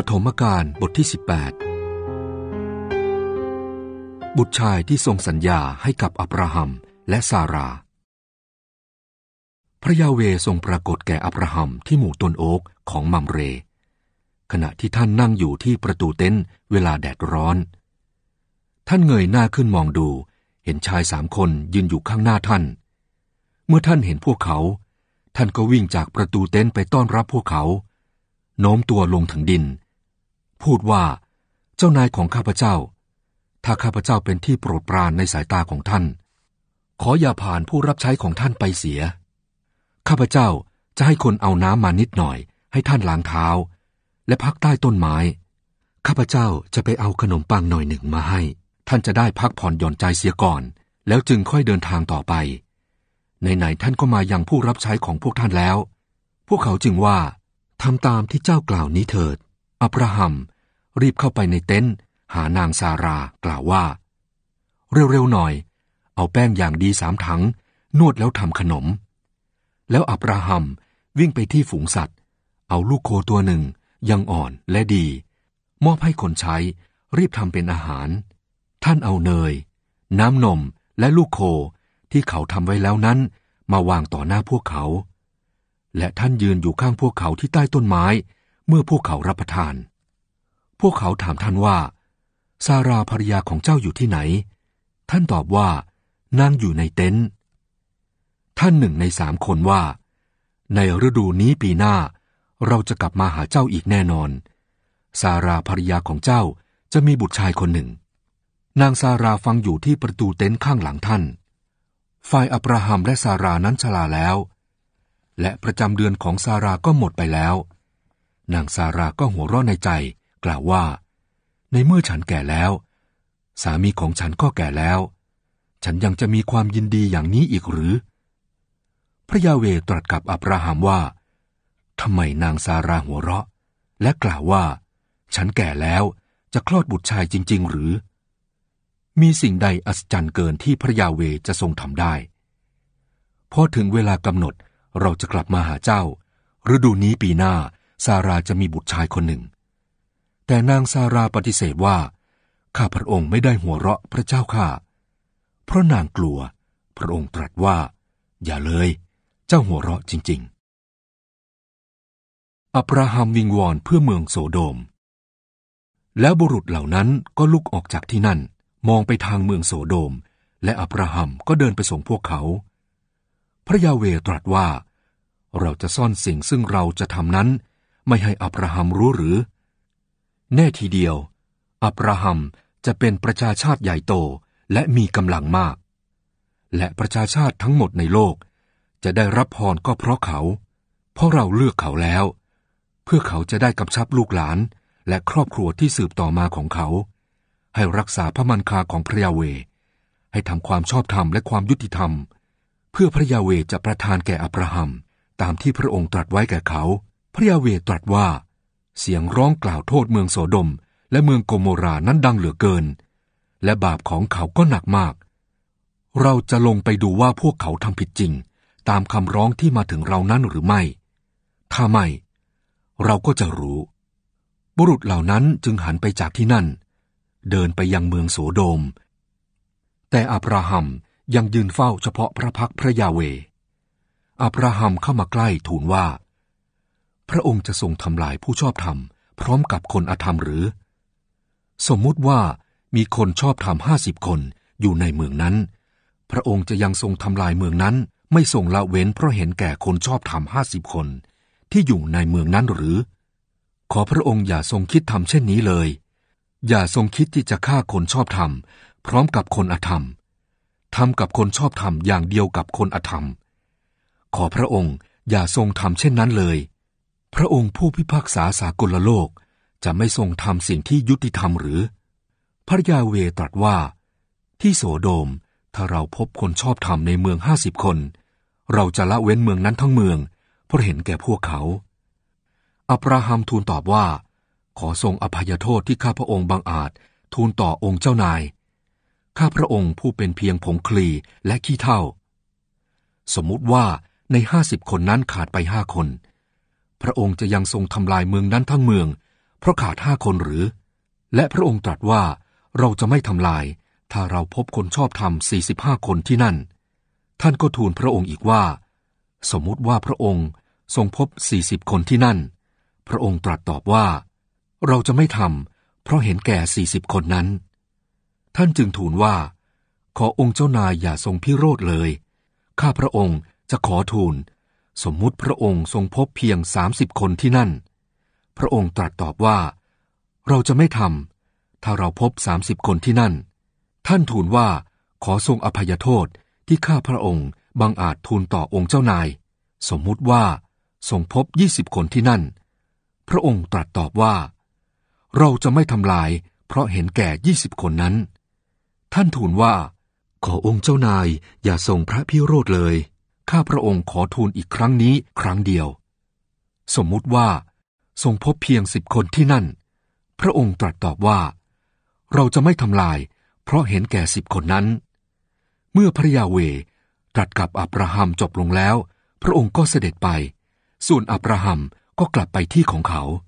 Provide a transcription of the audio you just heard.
ปฐมกาลบทที่ 18 บุตรชายที่ทรงสัญญาให้กับอับราฮัมและซารา พระยาเวทรงปรากฏแก่อับราฮัมที่หมู่ต้นโอ๊กของมัมเร ขณะที่ท่านนั่งอยู่ที่ประตูเต็นท์เวลาแดดร้อน ท่านเงยหน้าขึ้นมองดู เห็นชายสามคนยืนอยู่ข้างหน้าท่าน เมื่อท่านเห็นพวกเขา ท่านก็วิ่งจากประตูเต็นท์ไปต้อนรับพวกเขาโน้มตัวลงถึงดิน พูดว่า เจ้านายของข้าพเจ้า ถ้าข้าพเจ้าเป็นที่โปรดปรานในสายตาของท่าน ขออย่าผ่านผู้รับใช้ของท่านไปเสีย ข้าพเจ้าจะให้คนเอาน้ำมานิดหน่อย ให้ท่านล้างเท้า และพักใต้ต้นไม้ ข้าพเจ้าจะไปเอาขนมปังหน่อยหนึ่งมาให้ ท่านจะได้พักผ่อนหย่อนใจเสียก่อน แล้วจึงค่อยเดินทางต่อไปไหนๆท่านก็มายังผู้รับใช้ของพวกท่านแล้ว พวกเขาจึงว่าทำตามที่เจ้ากล่าวนี้เถิด อับราฮัม รีบเข้าไปในเต็นท์หานางซารากล่าวว่า เร็วๆหน่อย เอาแป้งอย่างดีสามถัง นวดแล้วทำขนม แล้วอับราฮัมวิ่งไปที่ฝูงสัตว์ เอาลูกโคตัวหนึ่งยังอ่อนและดี มอบให้คนใช้รีบทำเป็นอาหาร ท่านเอาเนย น้ำนมและลูกโคที่เขาทำไว้แล้วนั้น มาวางต่อหน้าพวกเขา และท่านยืนอยู่ข้างพวกเขาที่ใต้ต้นไม้ เมื่อพวกเขารับประทาน พวกเขาถามท่านว่า ซาราภรรยาของเจ้าอยู่ที่ไหน ท่านตอบว่านั่งอยู่ในเต็นท์ ท่านหนึ่งในสามคนว่า ในฤดูนี้ปีหน้า เราจะกลับมาหาเจ้าอีกแน่นอน ซาราภรรยาของเจ้าจะมีบุตรชายคนหนึ่ง นางซาราฟังอยู่ที่ประตูเต็นท์ข้างหลังท่าน ฝ่ายอับราฮัมและซารานั้นชราแล้ว และประจำเดือนของซาราก็หมดไปแล้ว นางซาราก็หัวเราะในใจ กล่าวว่า ในเมื่อฉันแก่แล้ว สามีของฉันก็แก่แล้ว ฉันยังจะมีความยินดีอย่างนี้อีกหรือ พระยาเวตรัสกับอับราฮัมว่าทำไมนางซาราหัวเราะ และกล่าวว่า ฉันแก่แล้วจะคลอดบุตรชายจริง ๆ หรือ มีสิ่งใดอัศจรรย์เกินที่พระยาเวจะทรงทำได้พอถึงเวลากำหนดเราจะกลับมาหาเจ้า ฤดูนี้ปีหน้า ซาราจะมีบุตรชายคนหนึ่ง แต่นางซาราปฏิเสธว่า ข้าพระองค์ไม่ได้หัวเราะพระเจ้าข้าเพราะนางกลัว พระองค์ตรัสว่า อย่าเลย เจ้าหัวเราะจริง ๆ อับราฮัมวิงวอนเพื่อเมืองโสโดม แล้วบุรุษเหล่านั้นก็ลุกออกจากที่นั่น มองไปทางเมืองโสโดม และอับราฮัมก็เดินไปส่งพวกเขา พระยาเวตรัสว่า เราจะซ่อนสิ่งซึ่งเราจะทำนั้น ไม่ให้อับราฮัมรู้หรือ แน่ทีเดียว อับราฮัมจะเป็นประชาชาติใหญ่โตและมีกำลังมาก และประชาชาติทั้งหมดในโลก จะได้รับพรก็เพราะเขา เพราะเราเลือกเขาแล้ว เพื่อเขาจะได้กำชับลูกหลานและครอบครัวที่สืบต่อมาของเขา ให้รักษาพระมันคาของพระยาเว ให้ทำความชอบธรรมและความยุติธรรม เพื่อพระยาเวจะประทานแก่อับราฮัมตามที่พระองค์ตรัสไว้แก่เขา พระยาเวตรัสว่า เสียงร้องกล่าวโทษเมืองโสดม และเมืองโกโมรานั้นดังเหลือเกิน และบาปของเขาก็หนักมาก เราจะลงไปดูว่าพวกเขาทำผิดจริง ตามคำร้องที่มาถึงเรานั้นหรือไม่ ถ้าไม่ เราก็จะรู้ บุรุษเหล่านั้นจึงหันไปจากที่นั่น เดินไปยังเมืองโสโดม แต่อับราฮัมยังยืนเฝ้าเฉพาะพระพักพระยาเว อับราฮัมเข้ามาใกล้ทูลว่า พระองค์จะทรงทำลายผู้ชอบธรรม พร้อมกับคนอธรรมหรือ สมมุติว่ามีคนชอบธรรมห้าสิบคนอยู่ในเมืองนั้น พระองค์จะยังทรงทำลายเมืองนั้น ไม่ทรงละเว้นเพราะเห็นแก่คนชอบธรรมห้าสิบคน ที่อยู่ในเมืองนั้นหรือ ขอพระองค์อย่าทรงคิดทำเช่นนี้เลย อย่าทรงคิดที่จะฆ่าคนชอบธรรม พร้อมกับคนอธรรมทำกับคนชอบธรรมอย่างเดียวกับคนอธรรม ขอพระองค์อย่าทรงทำเช่นนั้นเลย พระองค์ผู้พิพากษาสากลโลกจะไม่ทรงทำสิ่งที่ยุติธรรมหรือ พระยาเวตรัสว่า ที่โสโดมถ้าเราพบคนชอบธรรมในเมืองห้าสิบคน เราจะละเว้นเมืองนั้นทั้งเมือง เพราะเห็นแก่พวกเขา อับราฮัมทูลตอบว่า ขอทรงอภัยโทษที่ข้าพระองค์บังอาจทูลต่อองค์เจ้านาย ข้าพระองค์ผู้เป็นเพียงผงคลีและขี้เท่า สมมุติว่าในห้าสิบคนนั้นขาดไปห้าคน พระองค์จะยังทรงทำลายเมืองนั้นทั้งเมือง เพราะขาดห้าคนหรือ และพระองค์ตรัสว่าเราจะไม่ทำลาย ถ้าเราพบคนชอบธรรมสี่สิบห้าคนที่นั่น ท่านก็ทูลพระองค์อีกว่า สมมุติว่าพระองค์ทรงพบสี่สิบคนที่นั่น พระองค์ตรัสตอบว่า เราจะไม่ทำเพราะเห็นแก่สี่สิบคนนั้น ท่านจึงทูลว่า ขอองค์เจ้านายอย่าทรงพิโรธเลย ข้าพระองค์จะขอทูล สมมุติพระองค์ทรงพบเพียงสามสิบคนที่นั่น พระองค์ตรัสตอบว่า เราจะไม่ทำถ้าเราพบสามสิบคนที่นั่น ท่านทูลว่าขอทรงอภัยโทษที่ข้าพระองค์บังอาจทูลต่อองค์เจ้านาย สมมุติว่าทรงพบยี่สิบคนที่นั่น พระองค์ตรัสตอบว่า เราจะไม่ทำลาย เพราะเห็นแก่ยี่สิบคนนั้น ท่านทูลว่า ขอองค์เจ้านายอย่าทรงพระพิโรธเลย ข้าพระองค์ขอทูลอีกครั้งนี้ครั้งเดียว สมมุติว่าทรงพบเพียงสิบคนที่นั่น พระองค์ตรัสตอบว่า เราจะไม่ทำลาย เพราะเห็นแก่สิบคนนั้น เมื่อพระยาเวตรัสกับอับราฮัมจบลงแล้ว พระองค์ก็เสด็จไป ส่วนอับราฮัมก็กลับไปที่ของเขา